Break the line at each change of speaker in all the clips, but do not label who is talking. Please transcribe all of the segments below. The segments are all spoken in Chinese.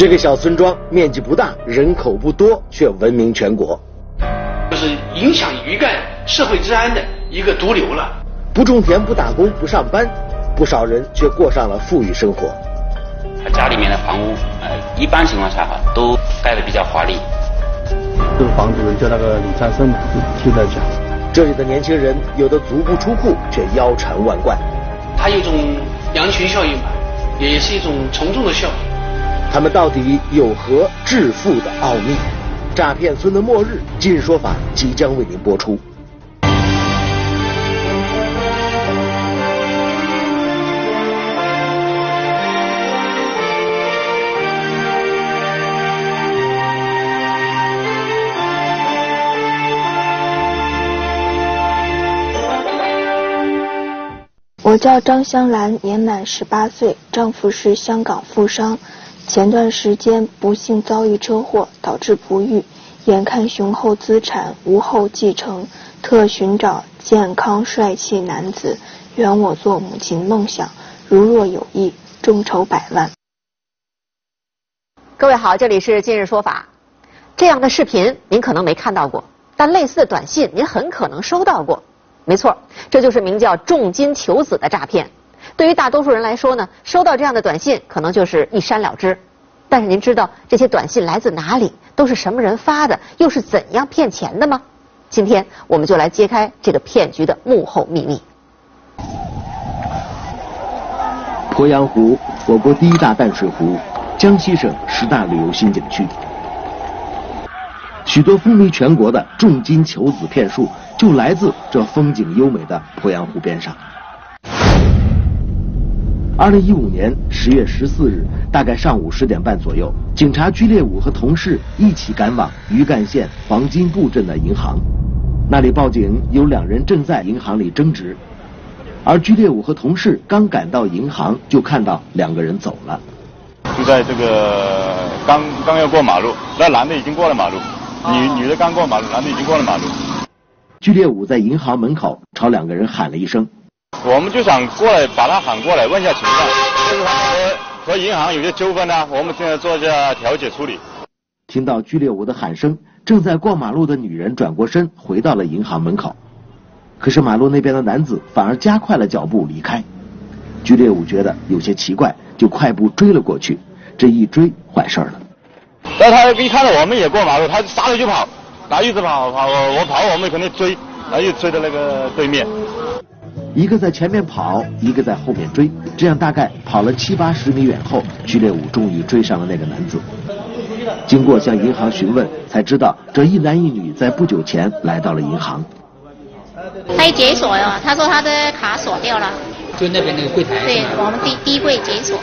这个小村庄面积不大，人口不多，却闻名全国。
就是影响鱼干社会治安的一个毒瘤了。
不种田、不打工、不上班，不少人却过上了富裕生活。
他家里面的房屋，呃，一般情况下哈都盖的比较华丽。
这个房主人叫那个李占生嘛，就在讲。
这里的年轻人有的足不出户，却腰缠万贯。
它有一种羊群效应吧，也是一种从众的效应。
他们到底有何致富的奥秘？诈骗村的末日，今日说法即将为您播出。
我叫张香兰，年满十八岁，丈夫是香港富商。前段时间不幸遭遇车祸，导致不育，眼看雄厚资产无后继承，特寻找健康帅气男子，圆我做母亲梦想。如若有意，众筹百万。
各位好，这里是今日说法。这样的视频您可能没看到过，但类似的短信您很可能收到过。没错，这就是名叫重金求子的诈骗。对于大多数人来说呢，收到这样的短信可能就是一删了之。但是您知道这些短信来自哪里，都是什么人发的，又是怎样骗钱的吗？今天我们就来揭开这个骗局的幕后秘密。
鄱阳湖，我国第一大淡水湖，江西省十大旅游新景区。许多风靡全国的重金求子骗术，就来自这风景优美的鄱阳湖边上。二零一五年十月十四日，大概上午十点半左右，警察居烈武和同事一起赶往余干县黄金埠镇的银行，那里报警有两人正在银行里争执，而居烈武和同事刚赶到银行，就看到两个人走了。
就在这个刚刚要过马路，那男的已经过了马路，女女的刚过马路，男的已经过了马路。
居烈武在银行门口朝两个人喊了一声。
我们就想过来把他喊过来问一下情况，就是他和和银行有些纠纷呢，我们现在做一下调解处理。
听到居烈武的喊声，正在过马路的女人转过身，回到了银行门口。可是马路那边的男子反而加快了脚步离开。居烈武觉得有些奇怪，就快步追了过去。这一追，坏事了。
但他一看到我们也过马路，他撒腿就跑，他一直跑跑，我跑我们肯定追，然后又追到那个对面。
一个在前面跑，一个在后面追，这样大概跑了七八十米远后，徐烈武终于追上了那个男子。经过向银行询问，才知道这一男一女在不久前来到了银行。
他一解锁呀，他说他的卡锁掉了。
就那边那个柜台。
对我们第第一柜解锁。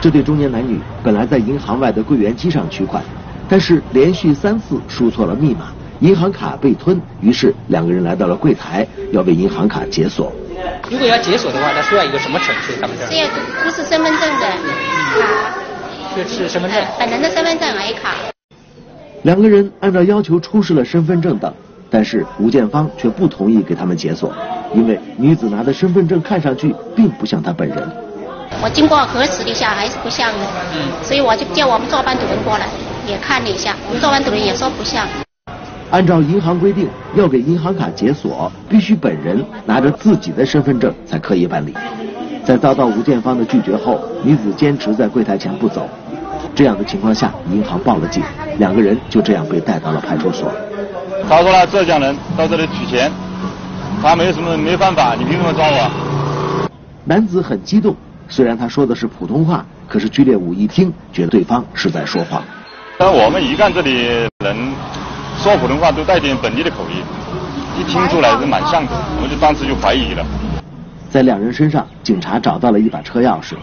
这对中年男女本来在银行外的柜员机上取款，但是连续三次输错了密码，银行卡被吞，于是两个人来到了柜台，要为银行卡解锁。
如果要解锁的话，那需要一个什么程序？他们这？
是要出示身份证的卡。
就是身份证。
本人的身份证 A 卡。
两个人按照要求出示了身份证等，但是吴建芳却不同意给他们解锁，因为女子拿的身份证看上去并不像她本人。
我经过核实了一下，还是不像的。嗯。所以我就叫我们坐班主任过来，也看了一下，我们坐班主任也说不像。
按照银行规定，要给银行卡解锁，必须本人拿着自己的身份证才可以办理。在遭到吴建芳的拒绝后，女子坚持在柜台前不走。这样的情况下，银行报了警，两个人就这样被带到了派出所。
他说了浙江人到这里取钱，他没什么没犯法，你凭什么抓我？
男子很激动，虽然他说的是普通话，可是居烈武一听，觉得对方是在说谎。
但我们一干这里人。说普通话都带点本地的口音，一听出来是蛮像的，我们就当时就怀疑了。
在两人身上，警察找到了一把车钥匙。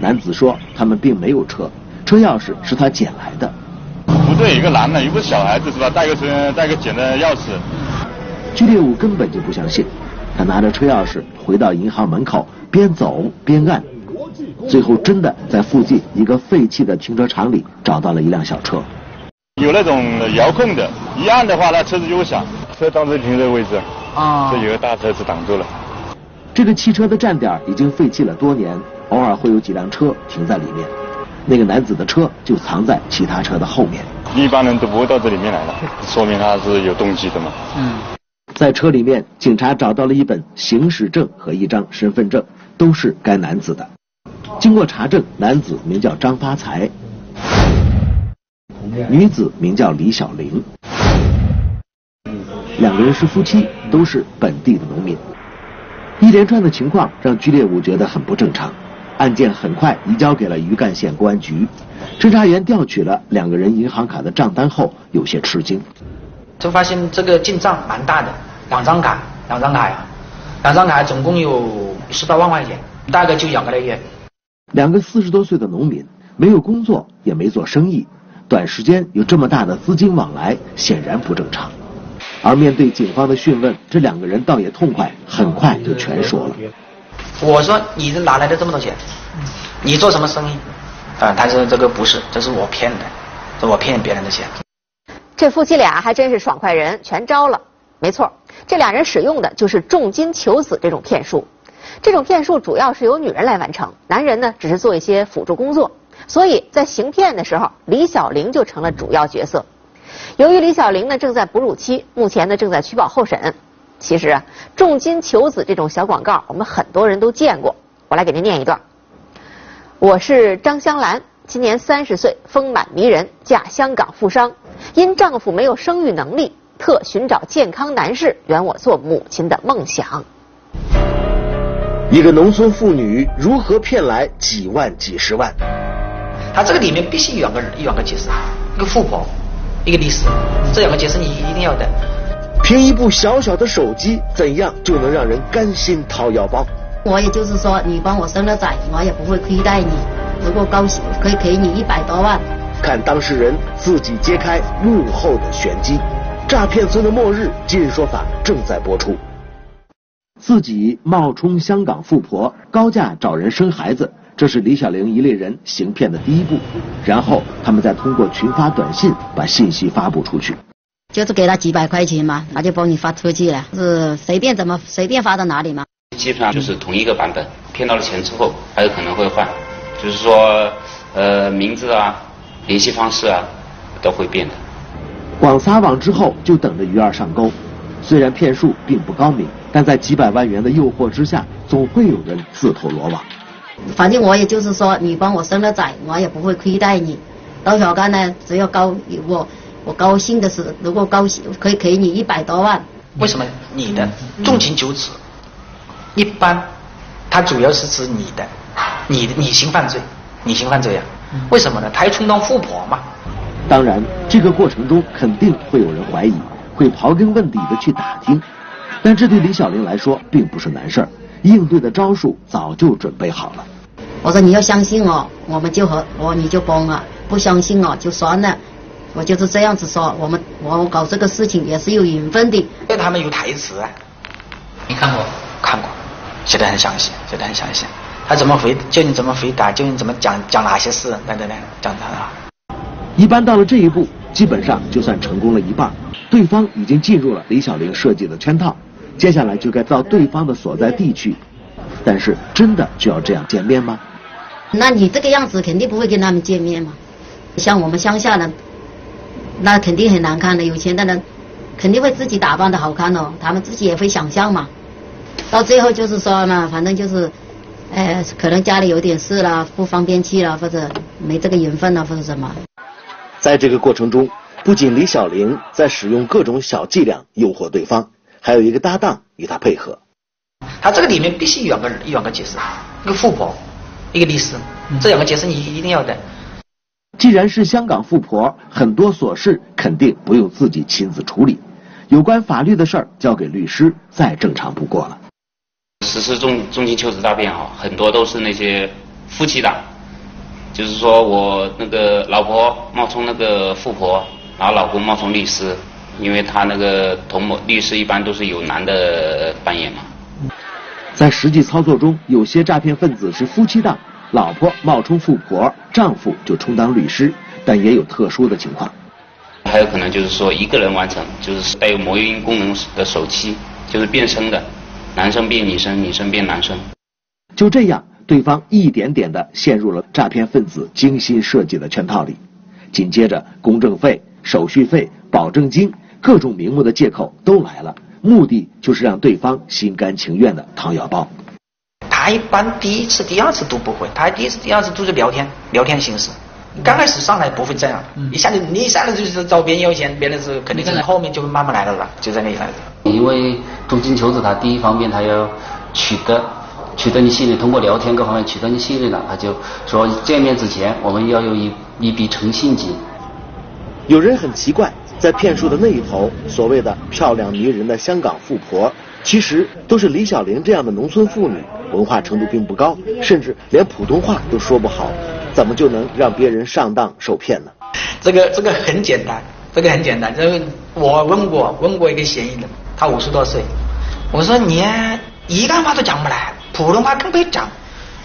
男子说他们并没有车，车钥匙是他捡来的。
不对，一个男的又不是小孩子是吧？带个车，带个捡的钥匙。
居烈武根本就不相信，他拿着车钥匙回到银行门口，边走边按，最后真的在附近一个废弃的停车场里找到了一辆小车。
有那种遥控的，一按的话，那车子就会响。车当时停这个位置，啊，这有个大车子挡住了。
这个汽车的站点已经废弃了多年，偶尔会有几辆车停在里面。那个男子的车就藏在其他车的后面。
一般人都不会到这里面来的，说明他是有动机的嘛。
嗯，
在车里面，警察找到了一本行驶证和一张身份证，都是该男子的。经过查证，男子名叫张发财，女子名叫李小玲，两个人是夫妻，都是本地的农民。一连串的情况让居烈武觉得很不正常，案件很快移交给了余干县公安局。侦查员调取了两个人银行卡的账单后，有些吃惊，
就发现这个进账蛮大的，两张卡，两张卡呀，两张卡总共有十八万块钱，大概就两个来月。
两个四十多岁的农民，没有工作，也没做生意，短时间有这么大的资金往来，显然不正常。而面对警方的讯问，这两个人倒也痛快，很快就全说了。
我说你是哪来的这么多钱？你做什么生意？啊，他说这个不是，这是我骗的，这我骗别人的钱。
这夫妻俩还真是爽快人，全招了。没错，这俩人使用的就是重金求子这种骗术。这种骗术主要是由女人来完成，男人呢只是做一些辅助工作。所以在行骗的时候，李小玲就成了主要角色。由于李小玲呢正在哺乳期，目前呢正在取保候审。其实啊，重金求子这种小广告，我们很多人都见过。我来给您念一段：我是张香兰，今年三十岁，丰满迷人，嫁香港富商，因丈夫没有生育能力，特寻找健康男士圆我做母亲的梦想。
一个农村妇女如何骗来几万、几十万？
他这个里面必须有两个人，有两个解释，一个富婆。一个律师，这两个解释你一定要的。
凭一部小小的手机，怎样就能让人甘心掏腰包？
我也就是说，你帮我生了崽，我也不会亏待你。如果高兴，可以给你一百多万。
看当事人自己揭开幕后的玄机，诈骗村的末日，今日说法正在播出。自己冒充香港富婆，高价找人生孩子。这是李小玲一类人行骗的第一步，然后他们再通过群发短信把信息发布出去。
就是给他几百块钱嘛，他就帮你发出去了，是随便怎么随便发到哪里嘛？
基本上就是同一个版本，骗到了钱之后还有可能会换，就是说呃名字啊、联系方式啊都会变的。
广撒网之后就等着鱼儿上钩，虽然骗术并不高明，但在几百万元的诱惑之下，总会有人自投罗网。
反正我也就是说，你帮我生了崽，我也不会亏待你。到小干呢，只要高我我高兴的是，如果高兴可以给你一百多万。
为什么你的重情求子？一般，他主要是指你的，你你行犯罪，你行犯罪呀？为什么呢？他要充当富婆嘛。
当然，这个过程中肯定会有人怀疑，会刨根问底的去打听，但这对李小玲来说并不是难事儿。应对的招数早就准备好了。
我说你要相信我，我们就和我你就帮了；不相信我，就算了。我就是这样子说。我们我搞这个事情也是有缘分的。
对他们有台词啊，
你看过？
看过，写的很详细，写的很详细。他怎么回？教你怎么回答？教你怎么讲讲哪些事？等等等，讲他啊。
一般到了这一步，基本上就算成功了一半。对方已经进入了李小玲设计的圈套。接下来就该到对方的所在地去，但是真的就要这样见面吗？
那你这个样子肯定不会跟他们见面嘛。像我们乡下人，那肯定很难看的。有钱的人肯定会自己打扮的好看哦，他们自己也会想象嘛。到最后就是说嘛，反正就是，呃，可能家里有点事啦，不方便去了，或者没这个缘分了，或者什么。
在这个过程中，不仅李小玲在使用各种小伎俩诱惑对方。还有一个搭档与他配合，
他这个里面必须有两个人，有两个解释，一个富婆，一个律师，这两个解释你一定要的。
既然是香港富婆，很多琐事肯定不用自己亲自处理，有关法律的事儿交给律师，再正常不过了。
实施重重金求子诈骗哈，很多都是那些夫妻档，就是说我那个老婆冒充那个富婆，然后老公冒充律师。因为他那个同谋律师一般都是有男的扮演嘛。
在实际操作中，有些诈骗分子是夫妻档，老婆冒充富婆，丈夫就充当律师，但也有特殊的情况。
还有可能就是说一个人完成，就是带有魔音功能的手机，就是变声的，男生变女生，女生变男生。
就这样，对方一点点的陷入了诈骗分子精心设计的圈套里。紧接着，公证费、手续费、保证金，各种名目的借口都来了，目的就是让对方心甘情愿的掏腰包。
他一般第一次、第二次都不会，他第一次、第二次都是聊天，聊天形式。刚开始上来不会这样，一下子你一下子就是找别人要钱，别人是肯定是后面就会慢慢来了啦，就在那里来。
因为重金求子，他第一方面他要取得取得你信任，通过聊天各方面取得你信任了，他就说见面之前我们要有一一笔诚信金。
有人很奇怪，在骗术的那一头，所谓的漂亮迷人的香港富婆，其实都是李小玲这样的农村妇女，文化程度并不高，甚至连普通话都说不好。怎么就能让别人上当受骗呢？
这个这个很简单，这个很简单。这个我问过问过一个嫌疑人，他五十多岁，我说你连一干话都讲不来，普通话更别讲，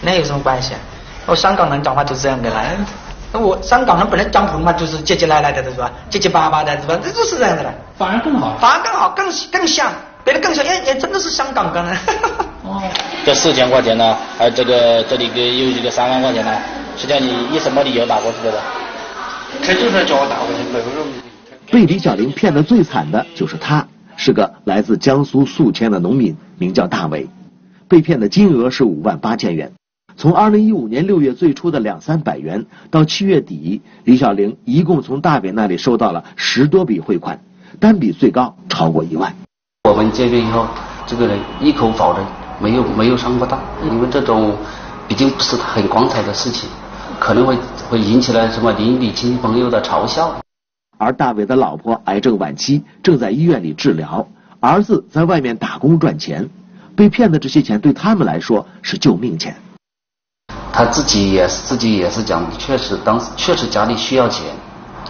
那有什么关系啊？我香港人讲话就是这样的啦。那我香港人本来讲普通话就是结结赖赖的，是吧？结结巴巴的，是吧？这就是这样的了。
反而更好，
反而更好，更更像，变得更像，哎哎，真的是香港人。
哦，这四千块钱呢，还有这个这里个又一个三万块钱呢。实际上你以什么理由打过去的？
他就是叫我打过去，没有
被李小玲骗得最惨的就是他，是个来自江苏宿迁的农民，名叫大伟。被骗的金额是五万八千元。从二零一五年六月最初的两三百元，到七月底，李小玲一共从大伟那里收到了十多笔汇款，单笔最高超过一万。
我们见面以后，这个人一口否认，没有没有上过当，因为这种毕竟不是很光彩的事情。可能会会引起来什么邻里亲戚朋友的嘲笑。
而大伟的老婆癌症晚期，正在医院里治疗，儿子在外面打工赚钱，被骗的这些钱对他们来说是救命钱。
他自己也是自己也是讲，确实当时确实家里需要钱，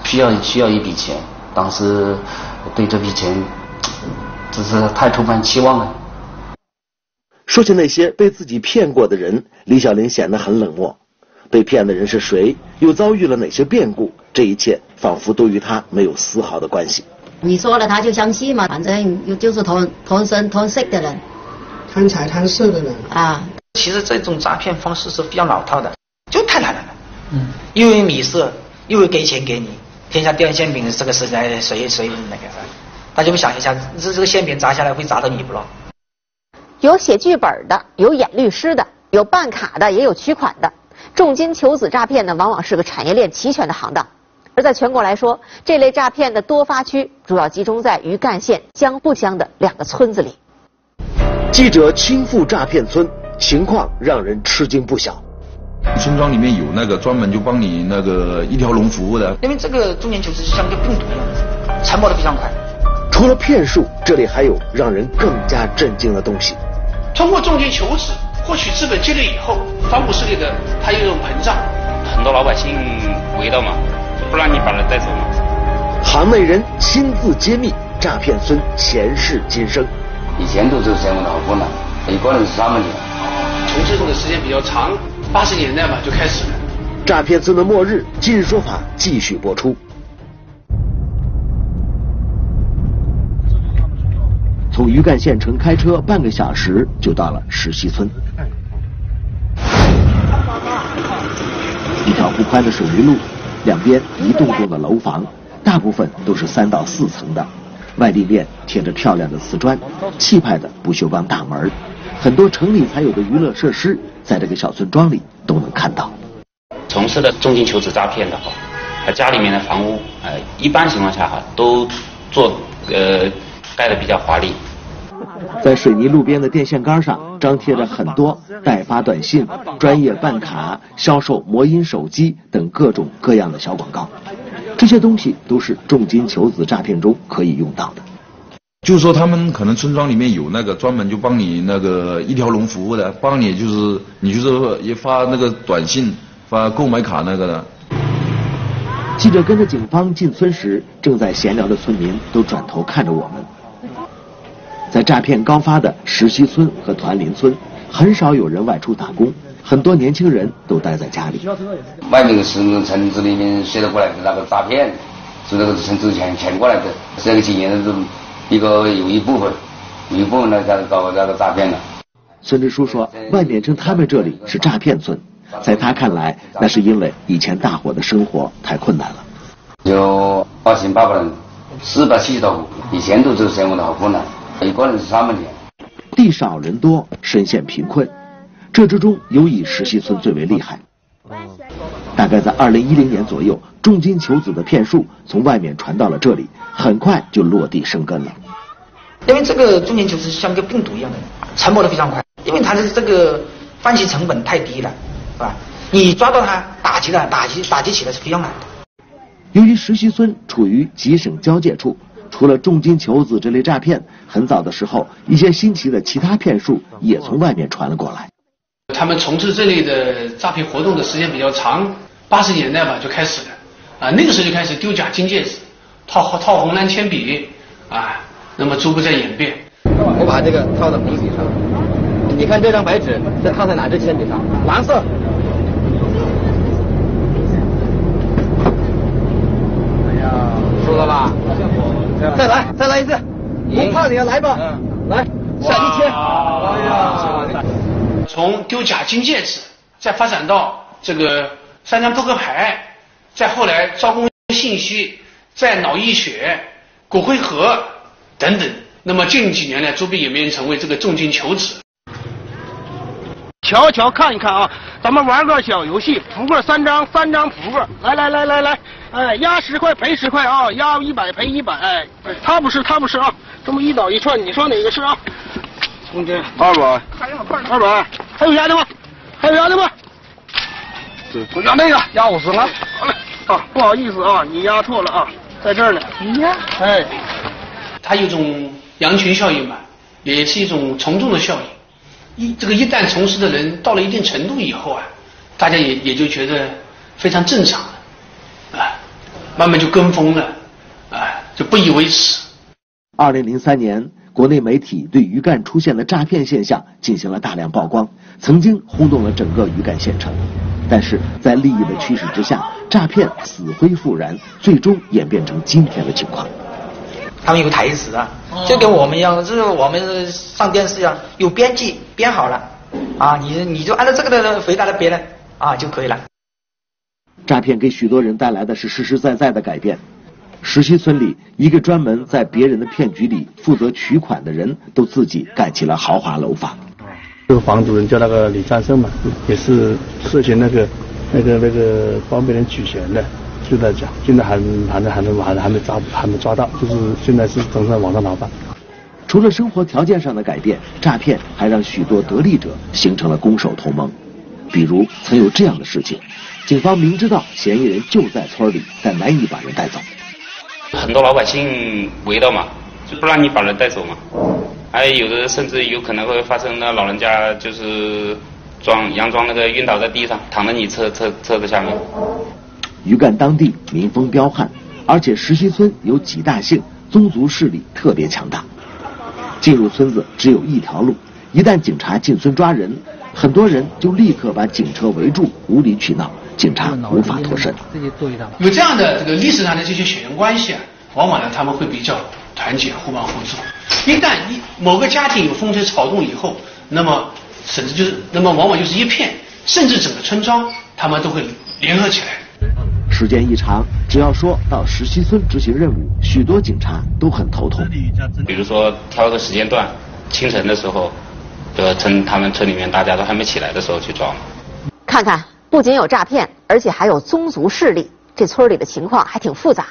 需要需要一笔钱，当时对这笔钱只是太充满期望了。
说起那些被自己骗过的人，李小玲显得很冷漠。被骗的人是谁？又遭遇了哪些变故？这一切仿佛都与他没有丝毫的关系。
你说了他就相信嘛？反正又就是同同生同色的人，
贪财贪色的人
啊。
其实这种诈骗方式是比较老套的，就太难了。嗯。又有米色，又有给钱给你，天下掉馅饼这个时代谁谁那个？大家不想一下，这这个馅饼砸下来会砸到你不咯？
有写剧本的，有演律师的，有办卡的，也有取款的。重金求子诈骗呢，往往是个产业链齐全的行当。而在全国来说，这类诈骗的多发区主要集中在余干县江埠乡的两个村子里。
记者亲赴诈骗村，情况让人吃惊不小。
村庄里面有那个专门就帮你那个一条龙服务的。
因为这个中年求职就像个病毒一样，传播的非常快。
除了骗术，这里还有让人更加震惊的东西。
通过重金求职。获取资本积累以后，反哺势力的他有一种膨胀，
很多老百姓围到嘛，不让你把人带走嘛。
行内人亲自揭秘诈骗村前世今生。
以前都是这样的好困难，一个人是三百年。
从事这个时间比较长，八十年代嘛就开始了。
诈骗村的末日，今日说法继续播出。从余干县城开车半个小时就到了石溪村。一条不宽的水泥路，两边一栋栋的楼房，大部分都是三到四层的，外立面贴着漂亮的瓷砖，气派的不锈钢大门，很多城里才有的娱乐设施，在这个小村庄里都能看到。
从事的重金求子诈骗的话，他家里面的房屋，呃，一般情况下哈都做呃。盖的比较华丽，
在水泥路边的电线杆上张贴着很多代发短信、专业办卡、销售魔音手机等各种各样的小广告。这些东西都是重金求子诈骗中可以用到的。
就是说，他们可能村庄里面有那个专门就帮你那个一条龙服务的，帮你就是你就是也发那个短信、发购买卡那个的。
记者跟着警方进村时，正在闲聊的村民都转头看着我们。在诈骗高发的石溪村和团林村，很少有人外出打工，很多年轻人都待在家里。
外面的是城子里面写的过来的那个诈骗，是那个城子钱钱过来的，这个经验是一个有一部分，有一部分呢在搞那个诈骗的。
孙支书说，外面称他们这里是诈骗村，在他看来，那是因为以前大伙的生活太困难了。
有八千八百人，四百七十多户，以前都是生活的好困难，一个人是三百钱。
地少人多，深陷贫困，这之中尤以石溪村最为厉害。大概在二零一零年左右，重金求子的骗术从外面传到了这里，很快就落地生根了。
因为这个中年求子像个病毒一样的，传播的非常快。因为它的这个犯罪成本太低了，是吧？你抓到他，打击了，打击打击起来是非常难的。
由于石溪村处于几省交界处，除了重金求子这类诈骗，很早的时候，一些新奇的其他骗术也从外面传了过来。
他们从事这类的诈骗活动的时间比较长，八十年代吧就开始了，啊，那个时候就开始丢假金戒指，套套红蓝铅笔，啊，那么逐步在演变。
我把这个套在红笔上，你看这张白纸再套在哪支铅笔上？蓝色。哎呀，输了吧？再来，再来一次，不怕你啊，来吧，来，下一千。哎呀。
从丢假金戒指，再发展到这个三张扑克牌，再后来招工信息，再脑溢血、骨灰盒等等。那么近几年呢，逐渐演变成为这个重金求子。
瞧瞧看一看啊，咱们玩个小游戏，扑克三张，三张扑克，来来来来来，哎，压十块赔十块啊，压一百赔一百，哎，他不是他不是啊，这么一倒一串，你说哪个是啊？中间
二百，
二百，还有压的吗？还有压的吗？
对，我
压那个，压五十了。好嘞，啊，不好意思啊，你压错了啊，在这儿呢。
你压？
哎，
它有种羊群效应嘛，也是一种从众的效应。一这个一旦从事的人到了一定程度以后啊，大家也也就觉得非常正常了，啊，慢慢就跟风了，啊，就不以为耻。
二零零三年。国内媒体对余干出现的诈骗现象进行了大量曝光，曾经轰动了整个余干县城。但是在利益的驱使之下，诈骗死灰复燃，最终演变成今天的情况。
他们有台词啊，就跟我们一样，就是我们上电视一样，有编辑编好了，啊，你你就按照这个的回答的别人啊就可以了。
诈骗给许多人带来的是实实在在的改变。石溪村里，一个专门在别人的骗局里负责取款的人，都自己盖起了豪华楼房。
这个房主人叫那个李占胜嘛，也是涉嫌那个、那个、那个帮别人取钱的，就在讲，现在还、还、还、还、还没抓、还没抓到，就是现在是正在网上逃犯。
除了生活条件上的改变，诈骗还让许多得利者形成了攻守同盟。比如，曾有这样的事情：警方明知道嫌疑人就在村里，但难以把人带走。
很多老百姓围到嘛，就不让你把人带走嘛。还有的甚至有可能会发生，那老人家就是装佯装那个晕倒在地上，躺在你车车车子下面。
余干当地民风彪悍，而且石溪村有几大姓，宗族势力特别强大。进入村子只有一条路，一旦警察进村抓人，很多人就立刻把警车围住，无理取闹。警察无法脱身。
有这样的这个历史上的这些血缘关系啊，往往呢他们会比较团结、互帮互助。一旦一某个家庭有风吹草动以后，那么甚至就是那么往往就是一片，甚至整个村庄他们都会联合起来。
时间一长，只要说到石溪村执行任务，许多警察都很头痛。
比如说挑个时间段，清晨的时候，就趁他们村里面大家都还没起来的时候去抓。
看看。不仅有诈骗，而且还有宗族势力。这村里的情况还挺复杂。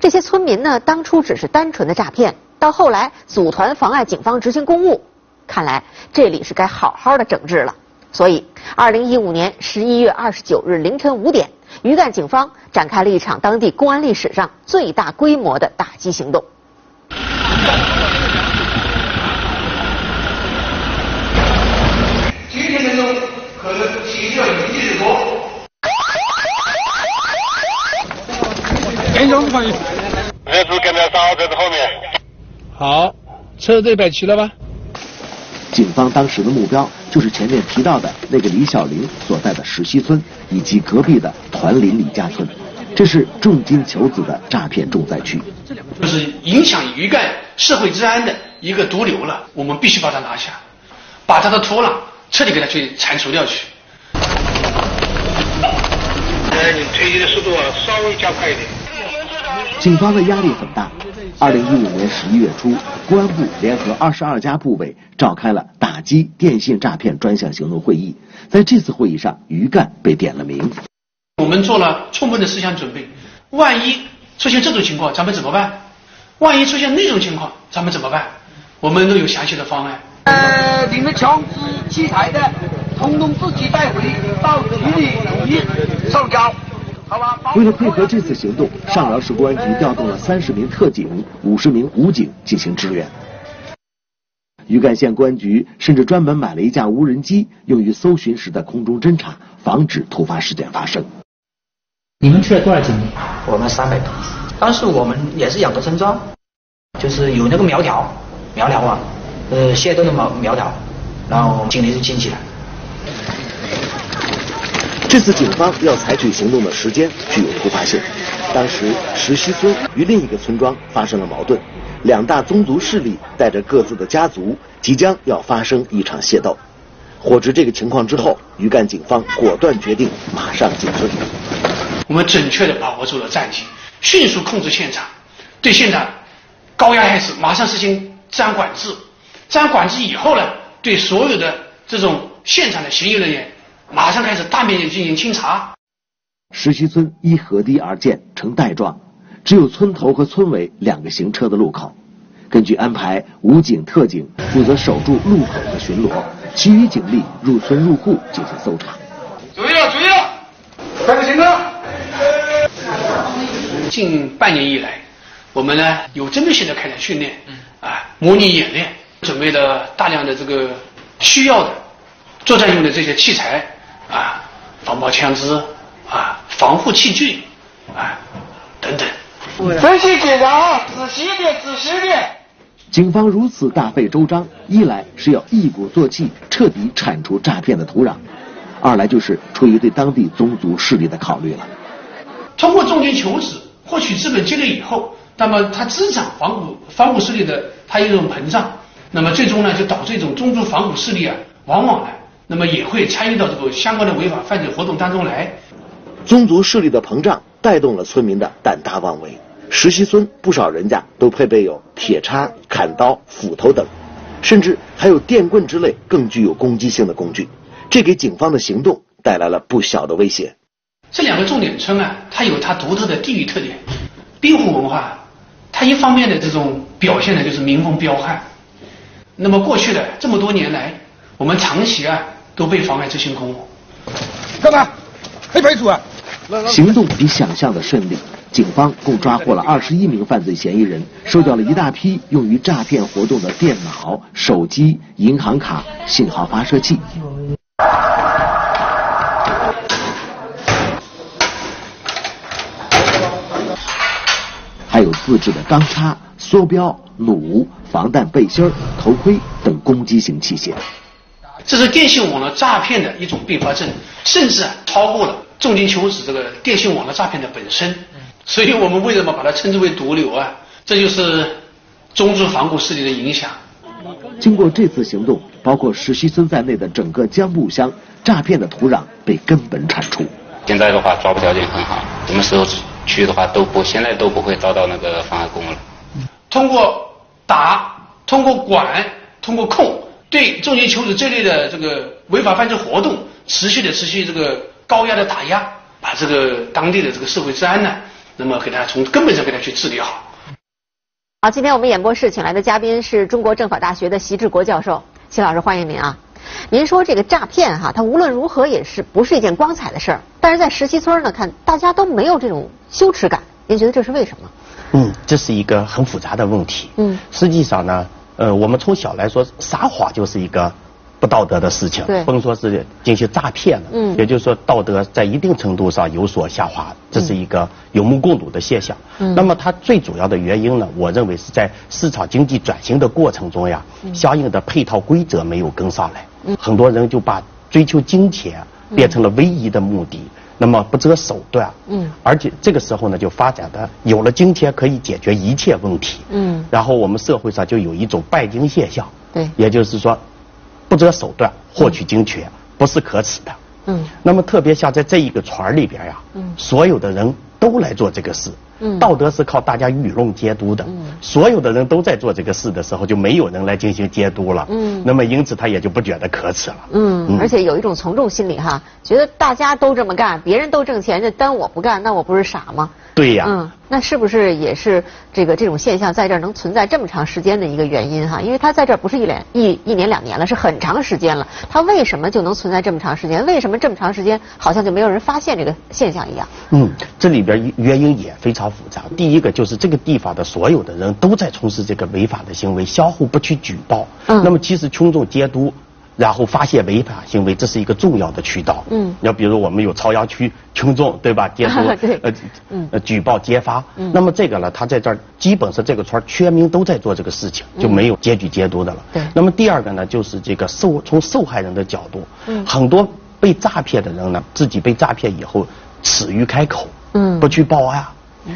这些村民呢，当初只是单纯的诈骗，到后来组团妨碍警方执行公务。看来这里是该好好的整治了。所以，二零一五年十一月二十九日凌晨五点，余干警方展开了一场当地公安历史上最大规模的打击行动。
今天当中可能起掉一地之多。
严重防御。
车子跟在上，车子后面。
好，车子摆齐了吧？
警方当时的目标就是前面提到的那个李小玲所在的石溪村，以及隔壁的团林李家村，这是重金求子的诈骗重灾区。
就是影响余干社会治安的一个毒瘤了，我们必须把它拿下。把它的土壤彻底给它去铲除掉去。
呃，你推进的速度啊，稍微加快一点。
警方的压力很大。二零一五年十一月初，公安部联合二十二家部委召开了打击电信诈骗专项行动会议。在这次会议上，余干被点了名。
我们做了充分的思想准备，万一出现这种情况，咱们怎么办？万一出现那种情况，咱们怎么办？我们都有详细的方案。
呃，你们强制器材的，统统自己带回到局里统一上交。
为了配合这次行动，上饶市公安局调动了三十名特警、五十名武警进行支援。余干县公安局甚至专门买了一架无人机，用于搜寻时的空中侦察，防止突发事件发生。
你们去了多少警力？
我们三百多。当时我们也是两个村庄，就是有那个苗条，苗条啊，呃，械动的苗苗条，然后警力就进去了。
这次警方要采取行动的时间具有突发性。当时石溪村与另一个村庄发生了矛盾，两大宗族势力带着各自的家族，即将要发生一场械斗。获知这个情况之后，余干警方果断决定马上进村。
我们准确地把握住了战机，迅速控制现场，对现场高压态势，马上实行治安管制。治安管制以后呢，对所有的这种现场的嫌疑人员。马上开始大面积进行清查。
石溪村依河堤而建，呈带状，只有村头和村尾两个行车的路口。根据安排，武警、特警负责守住路口和巡逻，其余警力入村入户进行搜查。
注意了，注意了，快点行车！
近半年以来，我们呢有针对性的开展训练，啊，模拟演练，准备了大量的这个需要的作战用的这些器材。啊，防爆枪支啊，防护器具啊，等等。
仔细检查，仔细点，仔细点。
警方如此大费周章，一来是要一鼓作气彻底铲除诈骗的土壤，二来就是出于对当地宗族势力的考虑了。
通过重金求子获取资本积累以后，那么他滋长反古反古势力的他一种膨胀，那么最终呢就导致一种宗族反古势力啊，往往呢。那么也会参与到这个相关的违法犯罪活动当中来。
宗族势力的膨胀带动了村民的胆大妄为。石溪村不少人家都配备有铁叉、砍刀、斧头等，甚至还有电棍之类更具有攻击性的工具，这给警方的行动带来了不小的威胁。
这两个重点村啊，它有它独特的地域特点。滨湖文化，它一方面的这种表现呢，就是民风彪悍。那么过去的这么多年来，我们长期啊。都被妨碍执行公务。
干嘛？黑白组啊！
行动比想象的顺利，警方共抓获了二十一名犯罪嫌疑人，收缴了一大批用于诈骗活动的电脑、手机、银行卡、信号发射器，还有自制的钢叉、梭镖、弩、防弹背心、头盔等攻击型器械。
这是电信网络诈骗的一种并发症，甚至啊超过了重金求子这个电信网络诈骗的本身。所以我们为什么把它称之为毒瘤啊？这就是中资反骨势力的影响。
经过这次行动，包括石溪村在内的整个江埠乡诈骗的土壤被根本铲除。
现在的话，抓捕条件很好，什么时候去的话都不，现在都不会遭到那个妨碍公务了。
通过打，通过管，通过控。对重金求子这类的这个违法犯罪活动，持续的持续这个高压的打压，把这个当地的这个社会治安呢，那么给他从根本上给他去治理好。
好，今天我们演播室请来的嘉宾是中国政法大学的席志国教授，席老师欢迎您啊！您说这个诈骗哈，它无论如何也是不是一件光彩的事儿，但是在石溪村呢，看大家都没有这种羞耻感，您觉得这是为什么？
嗯，这是一个很复杂的问题。嗯，实际上呢。呃，我们从小来说，撒谎就是一个不道德的事情，甭说是进行诈骗了，嗯，也就是说道德在一定程度上有所下滑，这是一个有目共睹的现象。嗯，那么它最主要的原因呢，我认为是在市场经济转型的过程中呀，相应的配套规则没有跟上来，嗯，很多人就把追求金钱变成了唯一的目的。那么不择手段，嗯，而且这个时候呢，就发展的有了金钱可以解决一切问题，嗯，然后我们社会上就有一种拜金现象，对，也就是说，不择手段获取金钱，不是可耻的。嗯。那么特别像在这一个船里边呀，嗯，所有的人都来做这个事。嗯。道德是靠大家舆论监督的，嗯。所有的人都在做这个事的时候，就没有人来进行监督了。嗯，那么因此他也就不觉得可耻了。
嗯，而且有一种从众心理哈，觉得大家都这么干，别人都挣钱，这单我不干，那我不是傻吗？
对呀。嗯，
那是不是也是这个这种现象在这儿能存在这么长时间的一个原因哈？因为他在这儿不是一两一一年两年了，是很长时间了。他为什么就能存在这么长时间？为什么这么长时间好像就没有人发现这个现象一样？
嗯，这里边原因也非常复杂。第一个就是这个地方的所有的人都在从事这个违法的行为，相互不去举报。嗯。那么其实群众监督。然后发现违法行为，这是一个重要的渠道。嗯，要比如我们有朝阳区群众，对吧？监督呃，嗯，举报揭发。嗯，那么这个呢，他在这儿基本上这个村全民都在做这个事情，就没有检举监督的了。对。那么第二个呢，就是这个受从受害人的角度，嗯，很多被诈骗的人呢，自己被诈骗以后耻于开口，嗯，不去报案。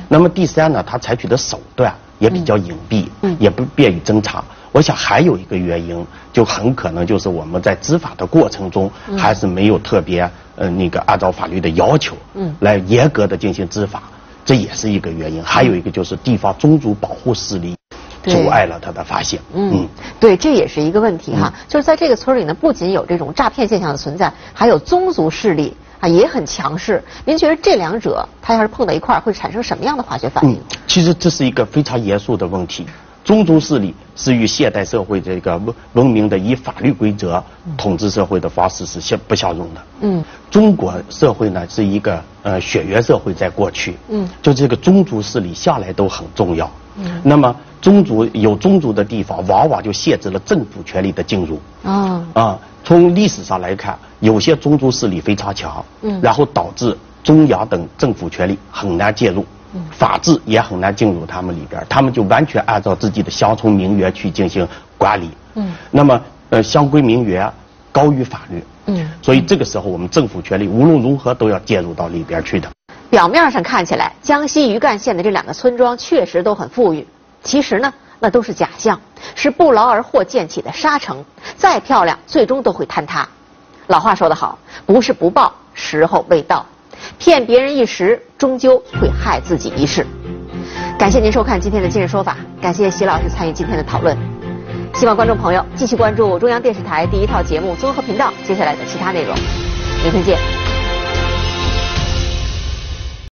那么第三呢，他采取的手段也比较隐蔽，嗯，也不便于侦查。我想还有一个原因，就很可能就是我们在执法的过程中，还是没有特别呃那个按照法律的要求，嗯，来严格的进行执法，这也是一个原因。还有一个就是地方宗族保护势力阻碍了他的发现。
嗯，对，这也是一个问题哈。就是在这个村里呢，不仅有这种诈骗现象的存在，还有宗族势力啊也很强势。您觉得这两者它要是碰到一块儿，会产生什么样的化学反应？
其实这是一个非常严肃的问题。宗族势力是与现代社会这个文文明的以法律规则统治社会的方式是相不相容的。嗯，中国社会呢是一个呃血缘社会，在过去，嗯，就这个宗族势力向来都很重要。嗯，那么宗族有宗族的地方，往往就限制了政府权力的进入。啊啊，从历史上来看，有些宗族势力非常强，嗯，然后导致中央等政府权力很难介入。法治也很难进入他们里边，他们就完全按照自己的乡村名媛去进行管理。嗯，那么呃，乡规名媛高于法律。嗯，所以这个时候我们政府权力无论如何都要介入到里边去的。
表面上看起来，江西余干县的这两个村庄确实都很富裕，其实呢，那都是假象，是不劳而获建起的沙城，再漂亮，最终都会坍塌。老话说得好，不是不报，时候未到。骗别人一时，终究会害自己一世。感谢您收看今天的《今日说法》，感谢席老师参与今天的讨论。希望观众朋友继续关注中央电视台第一套节目综合频道接下来的其他内容。明天见。